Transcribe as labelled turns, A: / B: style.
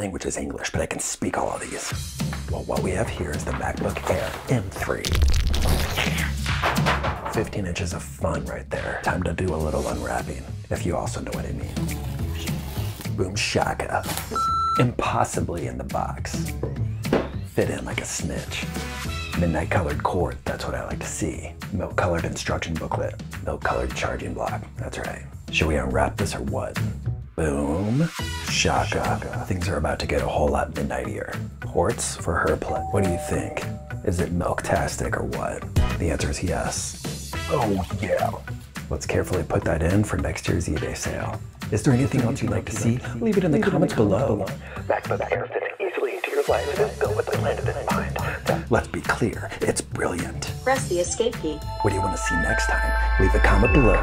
A: language is English, but I can speak all of these. Well, what we have here is the MacBook Air M3. 15 inches of fun right there. Time to do a little unwrapping, if you also know what I mean. Boom shaka. Impossibly in the box. Fit in like a snitch. Midnight colored cord, that's what I like to see. Milk colored instruction booklet. Milk colored charging block, that's right. Should we unwrap this or what? Boom. Shaka. Things are about to get a whole lot midnightier. Ports for her play. What do you think? Is it milk-tastic or what? The answer is yes. Oh yeah. Let's carefully put that in for next year's eBay sale. Is there anything else you'd like to see? Leave it in the comments below. MacBook Air fits easily into your life and is built with the planet in mind. Let's be clear, it's brilliant.
B: Press the escape key.
A: What do you want to see next time? Leave a comment below